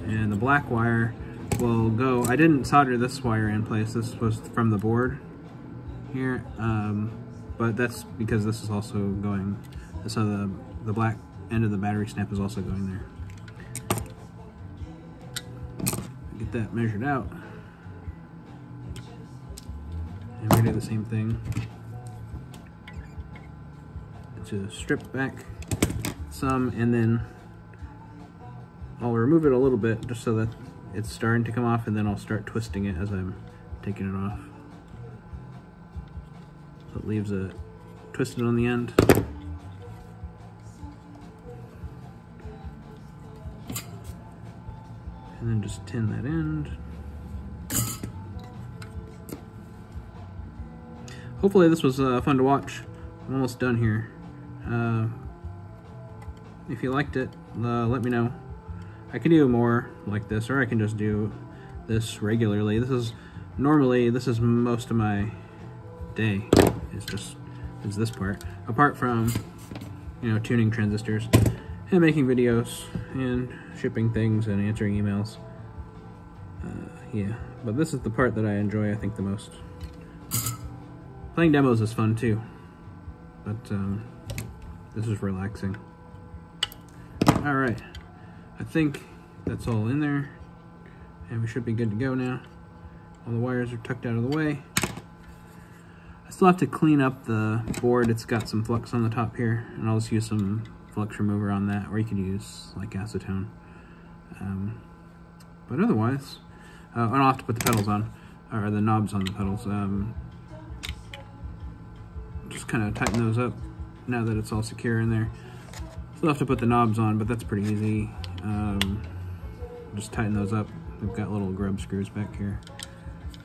And the black wire will go, I didn't solder this wire in place, this was from the board here, um, but that's because this is also going, so the, the black end of the battery snap is also going there. Get that measured out. And we do the same thing to strip back some and then I'll remove it a little bit just so that it's starting to come off and then I'll start twisting it as I'm taking it off. So it leaves it twisted on the end. And then just tin that end. Hopefully this was uh, fun to watch. I'm almost done here. Uh, if you liked it, uh, let me know. I can do more like this, or I can just do this regularly. This is, normally, this is most of my day. It's just, is this part. Apart from, you know, tuning transistors and making videos and shipping things and answering emails. Uh, yeah, but this is the part that I enjoy, I think, the most. Playing demos is fun too, but um, this is relaxing. All right, I think that's all in there and we should be good to go now. All the wires are tucked out of the way. I still have to clean up the board. It's got some flux on the top here and I'll just use some flux remover on that or you can use like acetone. Um, but otherwise, uh, I'll have to put the pedals on, or the knobs on the pedals. Um, just kind of tighten those up now that it's all secure in there Still have to put the knobs on, but that's pretty easy. Um, just tighten those up. We've got little grub screws back here.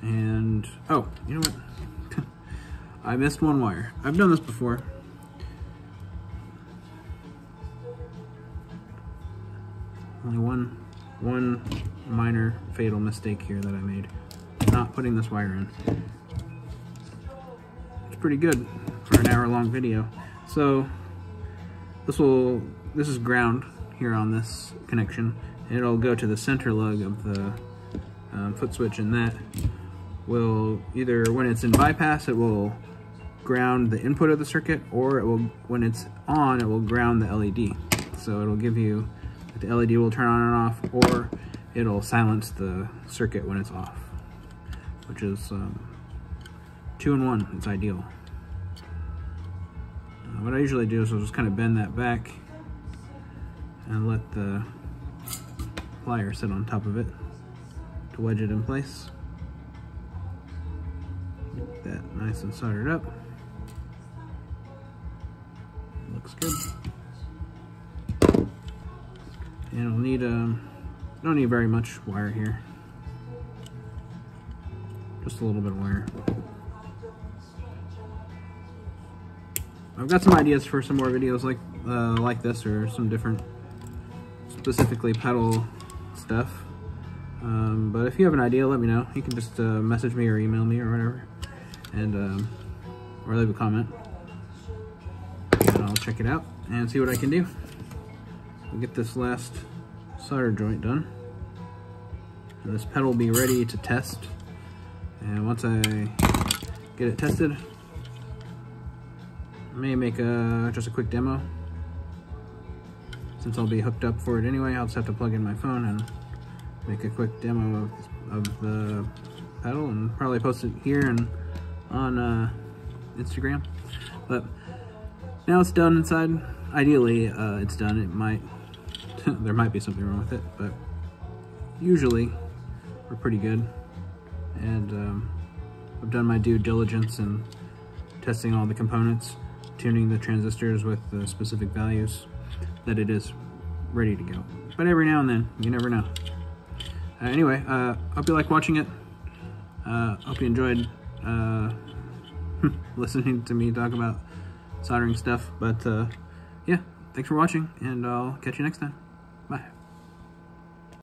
And, oh, you know what? I missed one wire. I've done this before. Only one, one minor fatal mistake here that I made. Not putting this wire in. It's pretty good for an hour long video. So this will, this is ground here on this connection. It'll go to the center lug of the um, foot switch and that will either, when it's in bypass, it will ground the input of the circuit or it will, when it's on, it will ground the LED. So it'll give you the LED will turn on and off, or it'll silence the circuit when it's off, which is um, two in one. It's ideal. Uh, what I usually do is I'll just kind of bend that back and let the plier sit on top of it to wedge it in place. Get that nice and soldered up. Looks good. And we'll need, um, don't need very much wire here. Just a little bit of wire. I've got some ideas for some more videos like uh, like this or some different specifically pedal stuff. Um, but if you have an idea, let me know. You can just uh, message me or email me or whatever, and um, or leave a comment, and I'll check it out and see what I can do. We'll get this last solder joint done. And this pedal will be ready to test. And once I get it tested, may make a just a quick demo. Since I'll be hooked up for it anyway, I'll just have to plug in my phone and make a quick demo of, of the pedal and probably post it here and on uh, Instagram. But now it's done inside. Ideally, uh, it's done. It might there might be something wrong with it, but usually we're pretty good. And um, I've done my due diligence in testing all the components, tuning the transistors with the specific values that it is ready to go. But every now and then, you never know. Uh, anyway, uh, hope you like watching it. Uh, hope you enjoyed uh, listening to me talk about soldering stuff. But uh, yeah, thanks for watching, and I'll catch you next time.